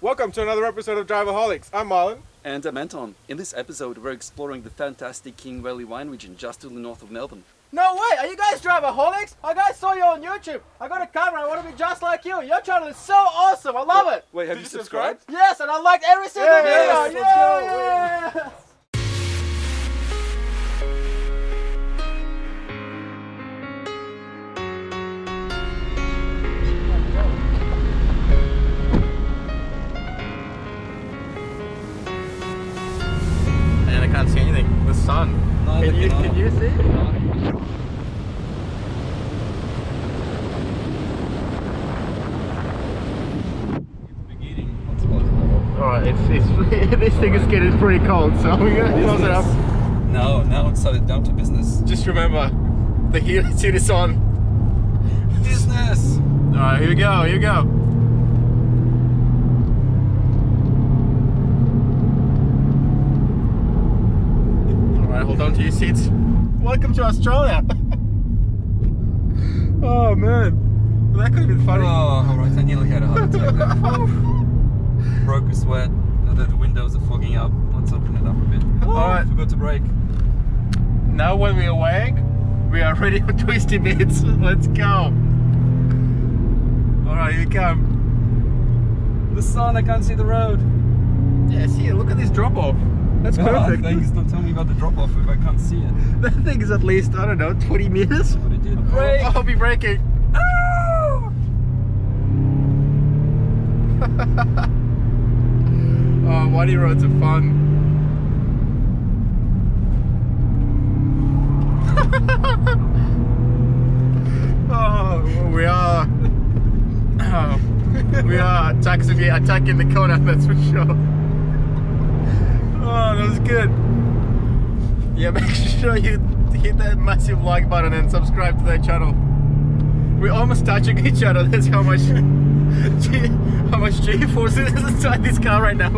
Welcome to another episode of Drivoholics. I'm Marlon. And I'm Anton. In this episode, we're exploring the fantastic King Valley wine region just to the north of Melbourne. No way! Are you guys Drivoholics? I guys saw you on YouTube. I got a camera. I want to be just like you. Your channel is so awesome. I love it. Wait, have Did you subscribed? Yes, and I liked every single Yes, video. let's it's, this thing is getting pretty cold, so we're gonna close it up. No, now it's started down to business. Just remember, the heat, is on. Business! Alright, here we go, here we go. Alright, hold on to your seats. Welcome to Australia. oh man. That could have been funny. Oh, funny. alright, I nearly had a heart attack. Broke a sweat, the, the windows are fogging up. Let's open it up a bit. Oh, Alright. forgot to brake. Now when we awake, we are ready for twisty bits. Let's go. Alright, here we come. The sun, I can't see the road. Yeah, see, look at this drop off. That's Ah, perfect. thanks, don't tell me about the drop off if I can't see it. that thing is at least, I don't know, 20 meters. But it did. Oh, I'll be braking. oh, muddy roads are fun. oh, we are. Oh, we are attacking, attacking the corner, that's for sure. Oh, that was good. Yeah, make sure you hit that massive like button and subscribe to that channel. We're almost touching each other. That's how much G, how much G forces is inside this car right now.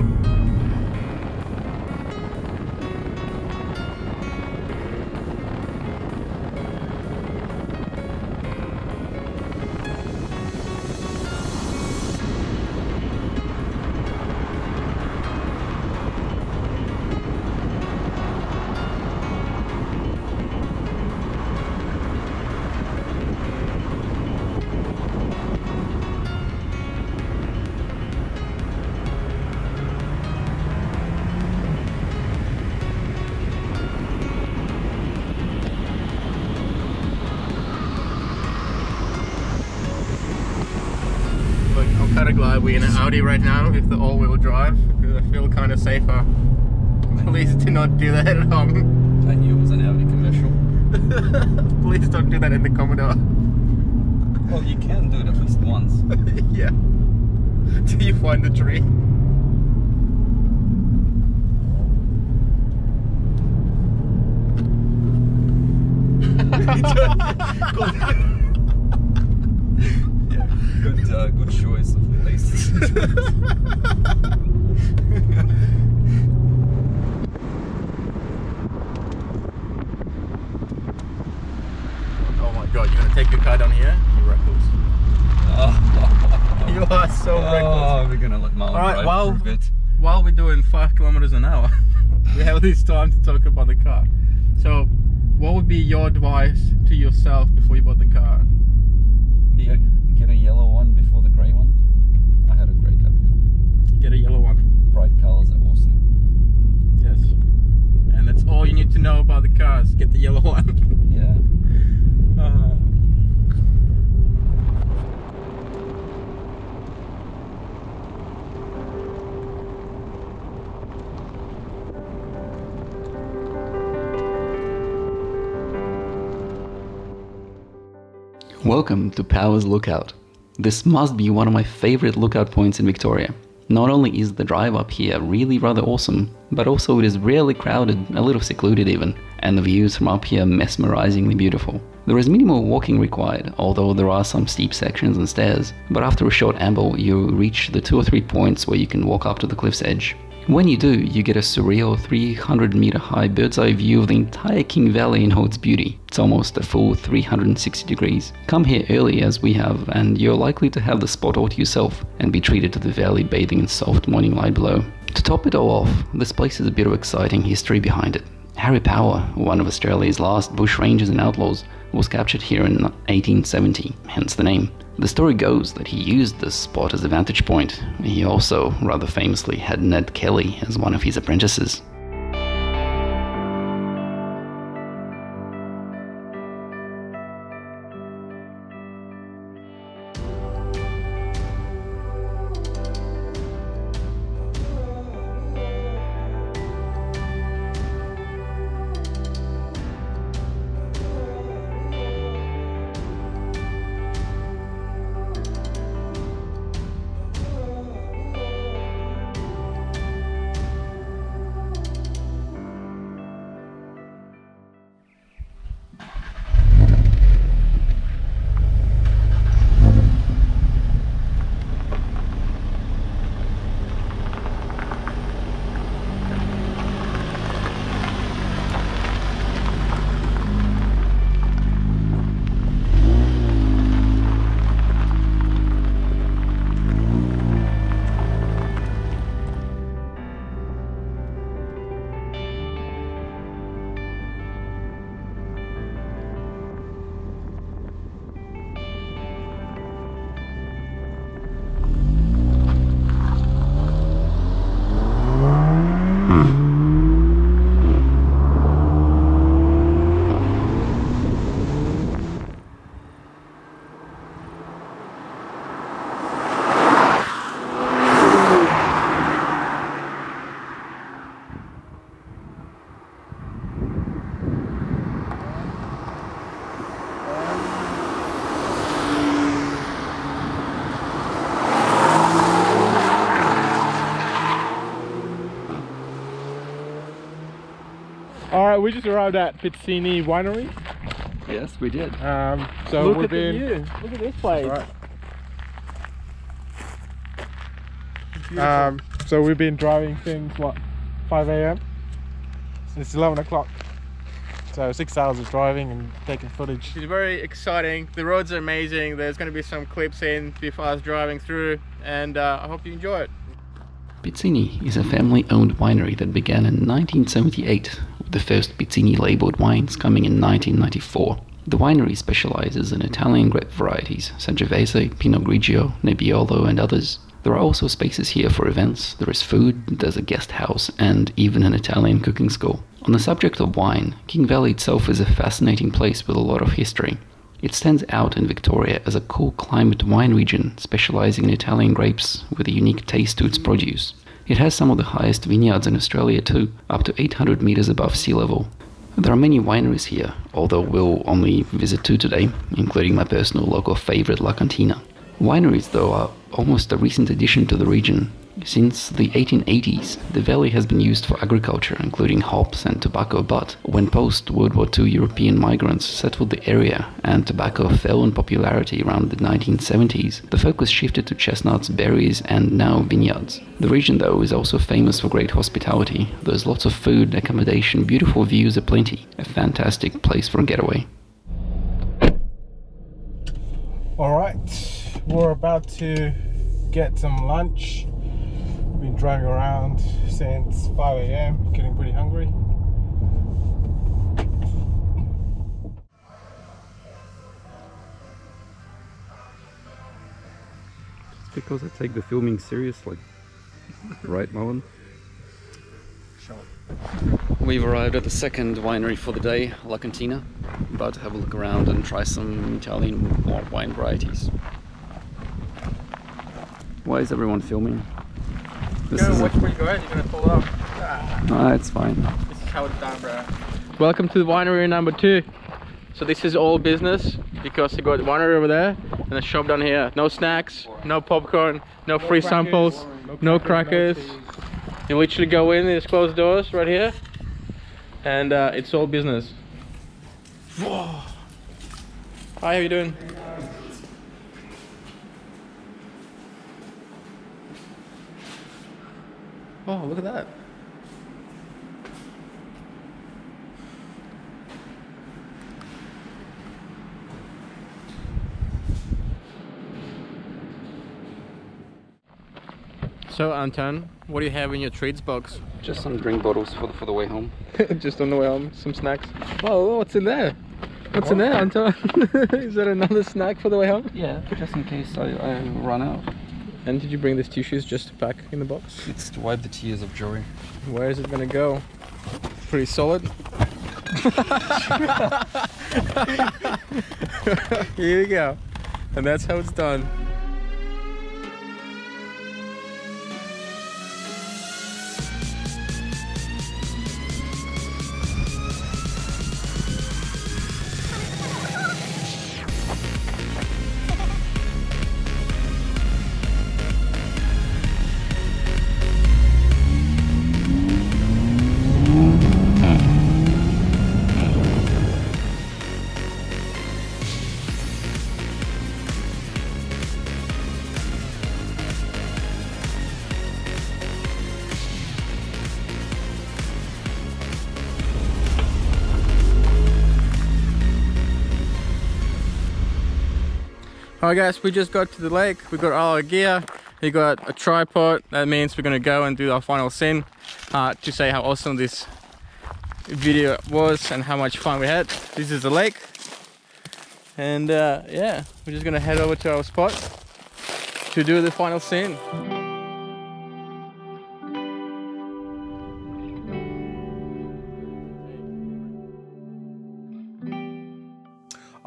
Kind of glad we're in an Audi right now with the all-wheel drive because I feel kind of safer. Please do not do that at home. I knew it was an Audi commercial. Please don't do that in the Commodore. Well, you can do it at least once. yeah. Till you find the tree. Yeah, good, uh, good choice places. Oh my god, you're gonna take your car down here? You're reckless. oh, You are so oh, reckless. we're gonna let Marlon Alright, drive well- for a bit. While we're doing five kilometers an hour, we have this time to talk about the car. So, what would be your advice to yourself before you bought the car? Get, get a yellow one before the grey one. I had a grey car before. Get a yellow one. Bright colours are awesome. Yes. And that's all you need to know about the cars. Get the yellow one. Yeah. Uh, Welcome to Powers Lookout. This must be one of my favorite lookout points in Victoria. Not only is the drive up here really rather awesome, but also it is rarely crowded, a little secluded even, and the views from up here mesmerizingly beautiful. There is minimal walking required, although there are some steep sections and stairs, but after a short amble you reach the two or three points where you can walk up to the cliff's edge. When you do, you get a surreal 300 meter high bird's eye view of the entire King Valley in all its beauty. It's almost a full 360 degrees. Come here early as we have, and you're likely to have the spot all to yourself and be treated to the valley bathing in soft morning light below. To top it all off, this place has a bit of exciting history behind it. Harry Power, one of Australia's last bush rangers and outlaws, was captured here in 1870, hence the name. The story goes that he used this spot as a vantage point. He also, rather famously, had Ned Kelly as one of his apprentices. We just arrived at Pizzini Winery. Yes, we did. Um, so Look we've at the been. view. Look at this place. All right. Um, so we've been driving since what, 5 a.m. It's 11 o'clock. So six hours of driving and taking footage. It's very exciting. The roads are amazing. There's going to be some clips in before us driving through, and uh, I hope you enjoy it. Pizzini is a family owned winery that began in 1978, with the first Pizzini labeled wines coming in 1994. The winery specializes in Italian grape varieties, Sangiovese, Pinot Grigio, Nebbiolo, and others. There are also spaces here for events, there is food, there's a guest house, and even an Italian cooking school. On the subject of wine, King Valley itself is a fascinating place with a lot of history. It stands out in Victoria as a cool climate wine region specializing in Italian grapes with a unique taste to its produce. It has some of the highest vineyards in Australia too, up to 800 meters above sea level. There are many wineries here, although we'll only visit two today, including my personal local favorite La Cantina. Wineries, though, are almost a recent addition to the region. Since the 1880s, the valley has been used for agriculture, including hops and tobacco, but when post World War II European migrants settled the area and tobacco fell in popularity around the 1970s, the focus shifted to chestnuts, berries, and now vineyards. The region, though, is also famous for great hospitality. There's lots of food, accommodation, beautiful views aplenty, a fantastic place for a getaway. All right, we're about to get some lunch. Been driving around since 5 a.m. Getting pretty hungry. Because I take the filming seriously. right, Moen? We've arrived at the second winery for the day, La Cantina. About to have a look around and try some Italian wine varieties. Why is everyone filming? This Go is a- watch where you go ahead, you're gonna fall off. Ah, it's fine. This is how it's done, bro. Welcome to the winery number two. So this is all business because you got the winery over there and a shop down here. No snacks, no popcorn, no free crackers, samples, no crackers. cheese. You literally go in, there's closed doors right here, and uh, it's all business. Hi, how you doing? Oh, look at that. So, Anton, what do you have in your treats box? Just some drink bottles for the, for the way home. Just on the way home, some snacks. Oh, what's in there? What's in there, Anton? Is that another snack for the way home? Yeah, just in case I, I run out. And did you bring these tissues just to pack in the box? It's to wipe the tears of joy. Where is it gonna go? Pretty solid. Here you go. And that's how it's done. Alright guys, we just got to the lake, we got all our gear, we got a tripod, that means we're gonna go and do our final scene uh, to say how awesome this video was and how much fun we had. This is the lake and uh, yeah, we're just gonna head over to our spot to do the final scene.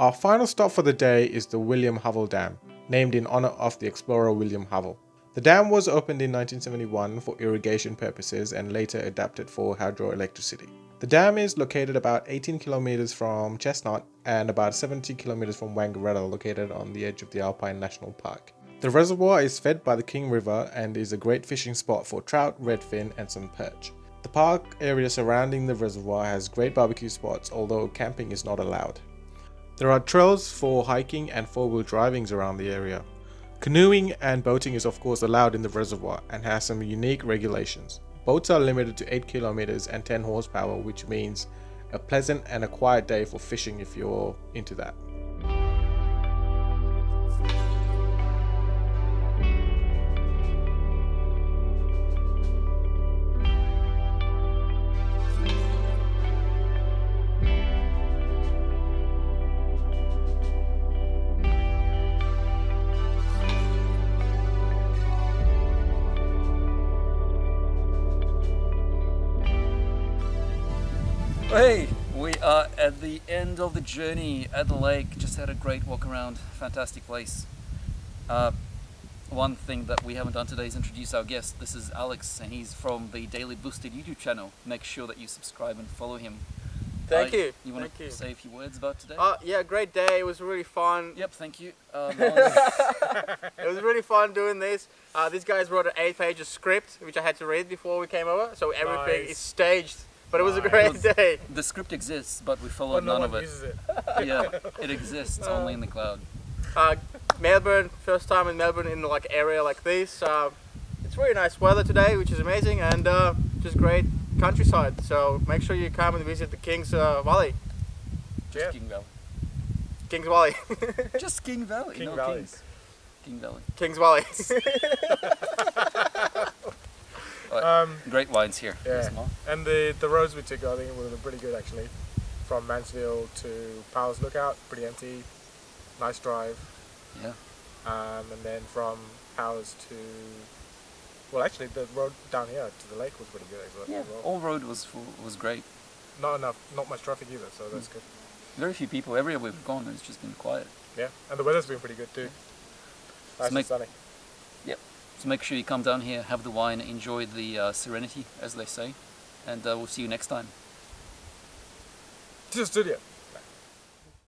Our final stop for the day is the William Hovell Dam, named in honor of the explorer William Hovell. The dam was opened in 1971 for irrigation purposes and later adapted for hydroelectricity. The dam is located about 18 kilometers from Cheshunt and about 70 kilometers from Wangaratta located on the edge of the Alpine National Park. The reservoir is fed by the King River and is a great fishing spot for trout, redfin and some perch. The park area surrounding the reservoir has great barbecue spots although camping is not allowed. There are trails for hiking and four-wheel drivings around the area. Canoeing and boating is of course allowed in the reservoir and has some unique regulations. Boats are limited to 8 kilometers and 10 horsepower which means a pleasant and a quiet day for fishing if you're into that. End of the journey at the lake. Just had a great walk around. Fantastic place. Uh, one thing that we haven't done today is introduce our guest. This is Alex, and he's from the Daily Boosted YouTube channel. Make sure that you subscribe and follow him. Thank Uh, you. You want to say a few words about today? Uh, yeah, great day. It was really fun. yep, thank you. Miles- It was really fun doing this. Uh, these guys wrote an eight-page script, which I had to read before we came over, so everything Nice. is staged. But it was a great Was- day. the script exists, but we followed none of it. it. Yeah, it exists only in the cloud. Uh, Melbourne, first time in Melbourne in like area like this. Uh, it's really nice weather today, which is amazing, and uh, just great countryside. So make sure you come and visit the Kings uh, Valley. Just Yeah. King Valley. Kings Valley. Just King Valley. King no Valley. Kings. King Valley. Kings Valley. Um, Great wines here. Yeah. And the, the roads we took, I think, were pretty good actually. From Mansfield to Powers Lookout, pretty empty, nice drive. Yeah. Um, and then from Powers to, well, actually, the road down here to the lake was pretty good as well. Yeah. well. All road was full, was great. Not enough, not much traffic either, so that's good. Very few people. Everywhere we've gone, it's just been quiet. Yeah, and the weather's been pretty good too. Nice and make- sunny. So make sure you come down here, have the wine, enjoy the uh, serenity, as they say, and uh, we'll see you next time. To the studio.